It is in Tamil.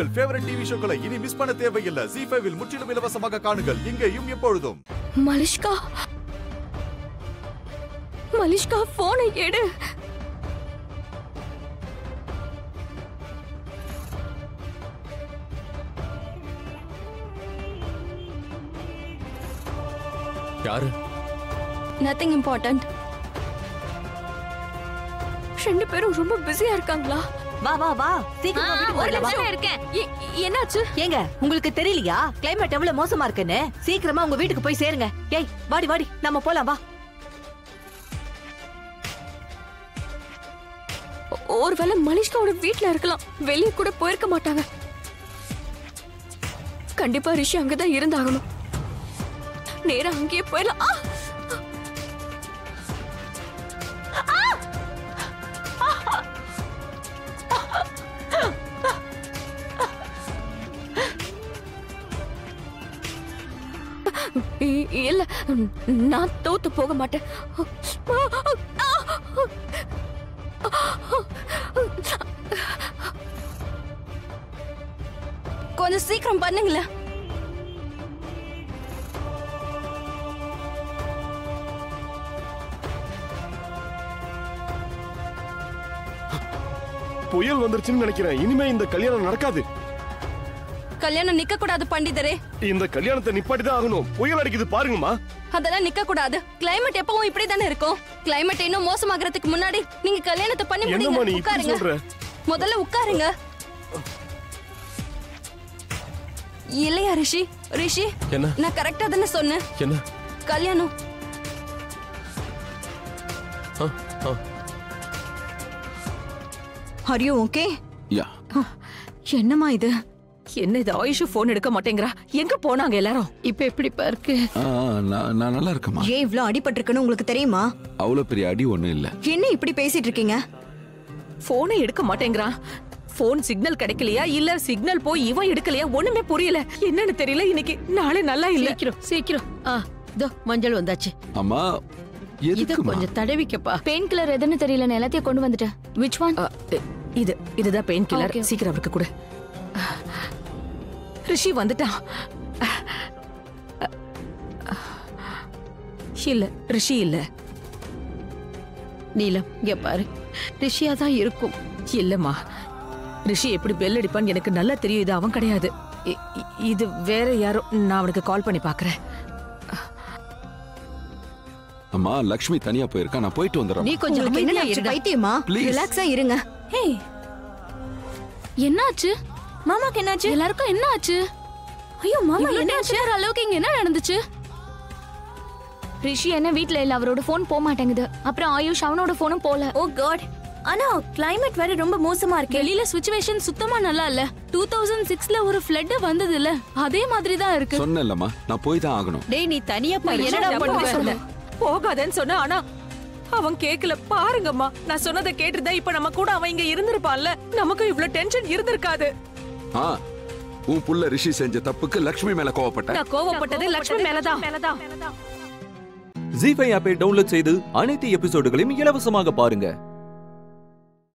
உங்கள் ஃபேவரட் டிவி ஷோக்களை இனி மிஸ் பண்ண தேவையில்லை. ஜி ஃபைவில் முற்றிலும் இலவசமாக காணுங்கள். இங்கேயும் எப்பொழுதும். மலிஷ்கா! மலிஷ்கா போனை எடு. யாரு? நத்திங் இம்பார்ட்டன்ட் ரெண்டு பேரும் ரொம்ப பிஸியா இருக்காங்களா? வா வா வா. சீக்கிரமா வீட்டுக்கு ஒரு வரலாம். நிமிஷம் இருக்கேன். எ- என்னாச்சு? ஏங்க உங்களுக்கு தெரியலையா? கிளைமேட் எவ்வளவு மோசமா இருக்குன்னு? சீக்கிரமா உங்க வீட்டுக்கு போய் சேருங்க. ஏய் வாடி வாடி. நம்ம போலாம் வா. ஒ- ஒருவேளை மலிஷ்காவோட வீட்ல இருக்கலாம். வெளியே கூட போயிருக்க மாட்டாங்க. கண்டிப்பா ரிஷி அங்கதான் இருந்தாகணும். நேரா அங்கேயே போயிடலாம். ஆ! இல்ல நான் தோத்து போக மாட்டேன். கொஞ்சம் சீக்கிரம் பண்ணுங்களேன். புயல் வந்துருச்சுன்னு நினைக்கிறேன். இனிமே இந்த கல்யாணம் நடக்காது. கல்யாணம் நிக்க கூடாது பண்டிதரே. இந்த கல்யாணத்தை நிப்பாட்டி தான் ஆகணும். புயல் அடிக்குது பாருங்கம்மா. அதெல்லாம் நிக்க கூடாது கிளைமேட் எப்பவும் இப்படி தானே இருக்கும். கிளைமேட் இன்னும் மோசமாகறதுக்கு முன்னாடி நீங்க கல்யாணத்தை பண்ணி முடிங்க. உட்காருங்க. முதல்ல உட்காருங்க. இல்லையா ரிஷி? ரிஷி என்ன? நான் கரெக்டா தானே சொன்னேன். என்ன? கல்யாணம். ஆர் யூ ஓகே யா. என்னம்மா இது? என்ன இது ஆயுஷு போன் எடுக்க மாட்டேங்கிறா? எங்க போனாங்க எல்லாரும்? இப்ப எப்படிப்பா இருக்கு? நான் நான் நல்லா இருக்கேம்மா. ஏன் இவ்ளோ அடிபட்டிருக்குன்னு உங்களுக்கு தெரியுமா? அவ்வளோ பெரிய அடி ஒன்றும் இல்லை. என்ன இப்படி பேசிட்டு இருக்கீங்க? போனை எடுக்க மாட்டேங்கிறான் போன் சிக்னல் கிடைக்கலையா? இல்ல சிக்னல் போய் இவன் எடுக்கலையா? ஒண்ணுமே புரியல. என்னன்னு தெரியல இன்னைக்கு. நாளே நல்லா இல்ல. சீக்கிரம் சீக்கிரம். ஆ இதோ மஞ்சள் வந்தாச்சு. அம்மா இத கொஞ்சம் தடவிக்கப்பா. பெயின் கில்லர் எதுன்னு தெரியல எல்லாத்தையும் கொண்டு வந்துட்டேன். விச் ஒன் இது இதுதான் பெயின் கில்லர். சீக்கிரம் அவருக்கு கொடு. ரிஷி வந்துட்டான். இல்ல ரிஷி இல்ல. நீலம் இங்க பாரு. ரிஷியா தான் இருக்கும். இல்லம்மா ரிஷி எப்படி பெல் அடிப்பான்னு எனக்கு நல்லா தெரியும். இது அவன் கிடையாது. இது வேற யாரோ நான் அவனுக்கு கால் பண்ணி பாக்குறேன். அம்மா லக்ஷ்மி தனியா போயிருக்கா? நான் போயிட்டு வந்துடுறேன். நீ கொஞ்சம் அமைதியா என்ன இருடா. பைத்தியமா? Please. ரிலாக்ஸா இருங்க. ஹே என்னாச்சு? மாமாக்கு என்னாச்சு? எல்லாருக்கும் என்ன ஆச்சு? ஐயோ மாமா என்னாச்சு அளவுக்கு இங்க என்ன நடந்துச்சு? ரிஷி என்ன வீட்ல இல்ல அவரோட போன் போக மாட்டேங்குது. அப்புறம் ஆயுஷ் அவனோட போனும் போல. ஓ காட் ஆனா கிளைமேட் வேற ரொம்ப மோசமா இருக்கு. வெளியில சுச்சுவேஷன் சுத்தமா நல்லா இல்ல. டூ தௌசண்ட் சிக்ஸ்ல ஒரு ஃபிளட் வந்தது இல்ல அதே மாதிரி தான் இருக்கு. சொன்னேன்லம்மா நான் போய் தான் ஆகணும். டேய் நீ தனியா போய் என்னடா பண்ணுவ. போகாதேன்னு சொன்ன ஆனா அவன் கேக்கல. பாருங்கம்மா நான் சொன்னதை கேட்டிருந்தா இப்ப நம்ம கூட அவன் இங்க இருந்திருப்பான்ல. நமக்கு இவ்ளோ டென்ஷன் இருந்திருக்காது. ஆ உன் புள்ள ரிஷி செஞ்ச தப்புக்கு லக்ஷ்மி மேல கோவப்பட்ட? நான் கோவப்பட்டது லட்சுமி மேலதான். ஜி ஃபைவ் ஆப்பை டவுன்லோட் செய்து அனைத்து எபிசோடுகளையும் இலவசமாக பாருங்க.